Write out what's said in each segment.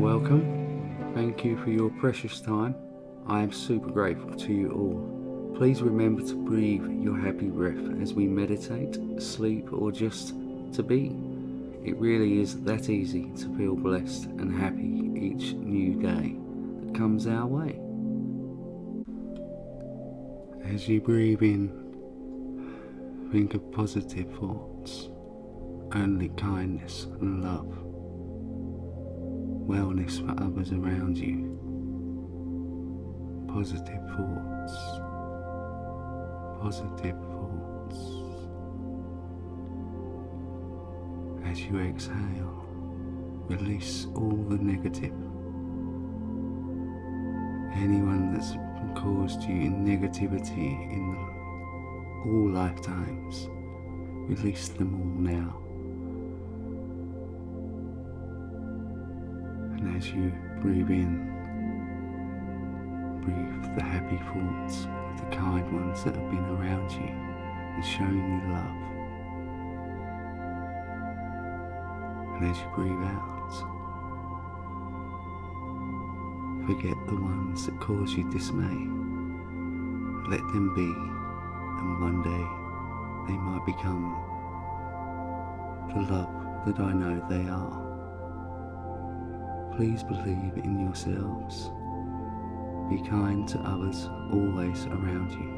Welcome. Thank you for your precious time. I am super grateful to you all. Please remember to breathe your happy breath as we meditate, sleep, or just to be. It really is that easy to feel blessed and happy each new day that comes our way. As you breathe in, think of positive thoughts, only kindness and love, wellness for others around you, positive thoughts, positive thoughts. As you exhale, release all the negative. Anyone that's caused you negativity in all lifetimes, release them all now. As you breathe in, breathe the happy thoughts of the kind ones that have been around you and shown you love. And as you breathe out, forget the ones that cause you dismay. Let them be, and one day they might become the love that I know they are. Please believe in yourselves. Be kind to others always around you.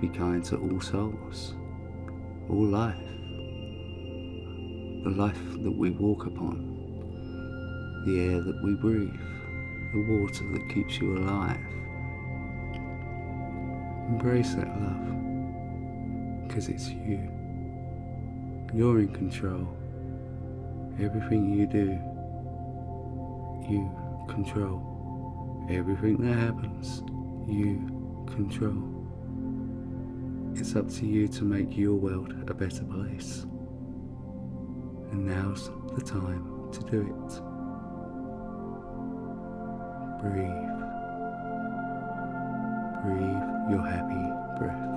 Be kind to all souls, all life, the life that we walk upon, the air that we breathe, the water that keeps you alive. Embrace that love, because it's you. You're in control. Everything you do, you control. Everything that happens, you control. It's up to you to make your world a better place. And now's the time to do it. Breathe. Breathe your happy breath.